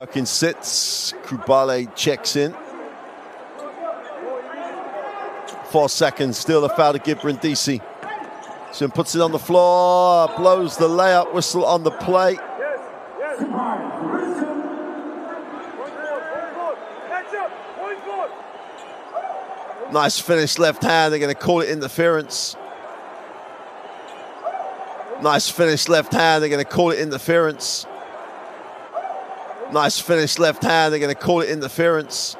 Fucking sits. Kubale checks in. Four seconds, still a foul to give Brindisi. Soon puts it on the floor, blows the layup whistle on the play. Nice finish left hand. They're going to call it interference. Nice finish left hand. They're going to call it interference. Nice finish left hand. They're going to call it interference.